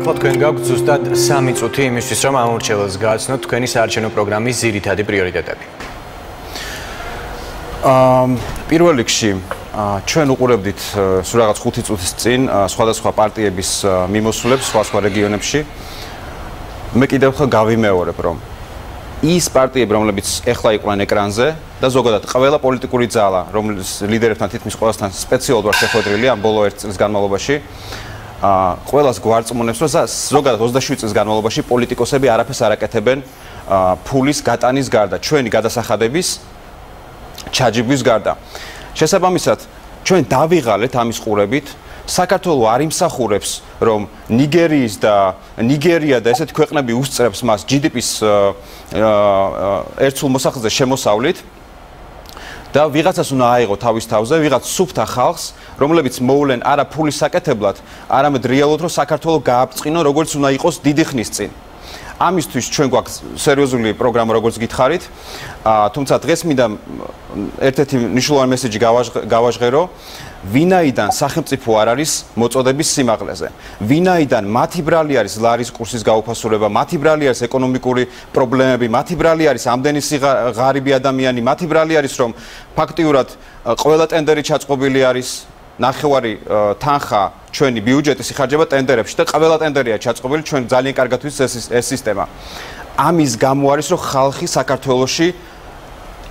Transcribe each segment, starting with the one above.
ხო თქვენ გაქვთ ზუსტად 3 წუთი იმისთვის რომ ამორჩეველს გააცნოთ თქვენი საარჩევნო პროგრამის ძირითადი პრიორიტეტები. აა პირველ რიგში ჩვენ უყურებდით სულ რაღაც 5 წუთის წინ სხვადასხვა პარტიების მიმოსვლებს სხვა სხვა რეგიონებში. მე კიდევ ხა გავიმეორებ რომ ის პარტიები რომლებიც ეხლა იყვნენ ეკრანზე და ზოგადად ყველა პოლიტიკური ძალა რომლის ლიდერებთან თითქმის ყველასთან სპეციალურად შეხვედრილი ამ ბოლო 1 წლის განმავლობაში აა ყოველას გვარწმუნებს რომ ზოგადად 27 წლის განმავლობაში პოლიტიკოსები არაფერს არ აკეთებენ ფულის გატანის გარდა, ჩვენი გადასახადების ჩაჯიბვის გარდა. შესაბამისად, ჩვენ დავიღალეთ ამის ყურებით საქართველოს არ იმსახურებს რომ ნიგერიის და ნიგერია და ესეთი ქვეყნები უსწრებს მას GDP-ს ერთულ მოსახლეზე შემოსავლით და ვიღაცას უნდა აიღო თავის თავზე, ვიღაც სუფთა ხალხს, რომლებიც მოვლენ არა ფულის საკეთებლად, არამედ რეალურად რომ საქართველოს გააბწყინო, როგორც უნდა იყოს დიდი ხნის წინ. ამისთვის ჩვენ გვაქვს სერიოზული პროგრამა, როგორც გითხარით. აა თუმცა დღეს მინდა ერთ-ერთი მნიშვნელოვანი მესეჯი გავაჟღერო. ვინაიდან სახელმწიფო არ არის მოწოდების სიმაღლეზე. ვინაიდან მათი ბრალი არის ლარის კურსის გაუფასურება, მათი ბრალი არის ეკონომიკური პრობლემები, მათი ბრალი არის ამდენი ღარიბი ადამიანი, მათი ბრალი არის რომ ფაქტიურად ყველა ტენდერი ჩაწყობილი არის ნახევარი თანხა ჩვენი ბიუჯეტის იხარჯება ტენდერებში და ყველა ტენდერია ჩაწყობილი ჩვენ ძალიან კარგად ვიცით ეს ეს სისტემა. ამის გამო არის რომ ხალხი საქართველოში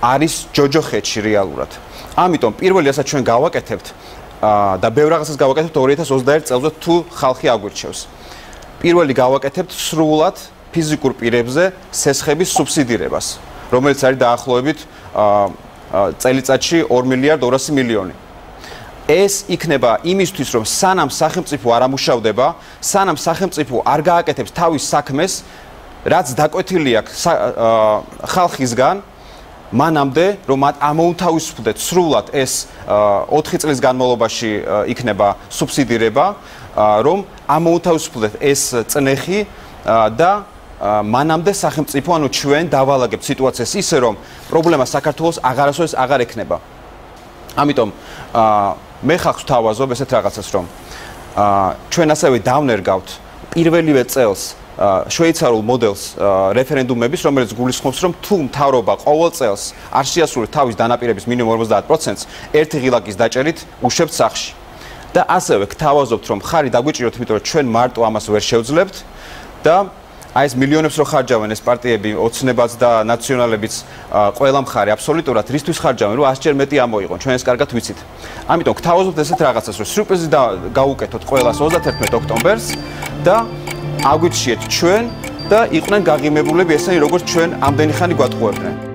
არის ჯოჯოხეთში რეალურად. ამიტომ პირველი რასაც ჩვენ გავაკეთებთ და ბევრ რაღაცას გავაკეთებთ 2021 წელს თუ ხალხი აგვირჩევს. პირველი გავაკეთებთ სრულად ფიზიკურ პირებზე სესხების სუბსიდირებას, რომელიც არის დაახლოებით წელიწადში 2 მილიარდ 200 მილიონი. ეს იქნება იმისთვის, რომ სანამ სახელმწიფო არ ამუშავდება, სანამ სახელმწიფო არ გააკეთებს თავის საქმეს, რაც დაკვეთილი აქვს ხალხისგან, მანამდე, რომ ამოუთავისუფლდეთ სრულად ეს 4 წლის განმავლობაში იქნება სუბსიდირება, რომ ამოუთავისუფლდეთ ეს წნეხი და მანამდე სახელმწიფო ანუ ჩვენ დავალაგებთ სიტუაციას ისე, რომ პრობლემა საქართველოს აღარასოდეს აღარ ექნება. ამიტომ აა მე ხახს თავაზობ ესეთ რაღაცას რომ აა ჩვენ ასევე დავნერგავთ პირველივე წელს შვეიცარულ მოდელს რეფერენდუმების რომელიც გულისხმობს რომ თუ მთავრობა ყოველ წელს არ შეასრულებს თავის დანაპირების მინიმუმ 50%-ს ერთი ღილაკის დაჭერით უშვებთ სახში და ასევე გთავაზობთ რომ ხარი დაგვიჭიროთ იმიტომ რომ ჩვენ მარტო ამას ვერ შევძლებთ და აი ეს მილიონებს რო ხარჯავენ ეს პარტიები ოცნებაც და ნაციონალებიც ყველა მხარე აბსოლუტურად რისთვის ხარჯავენ? რომ 100 ჯერ მეტი ამოიღონ ჩვენ ეს კარგად ვიცით. ამიტომ გთავაზობთ ესეთ რაღაცას რომ სიურპრიზი და გაუკეთოთ ყველას 31 ოქტომბერს და აგვიჩიეთ ჩვენ და იყვნენ გაღიმებულები ესენი როგორც ჩვენ ამდენი ხანი გვატყუებდნენ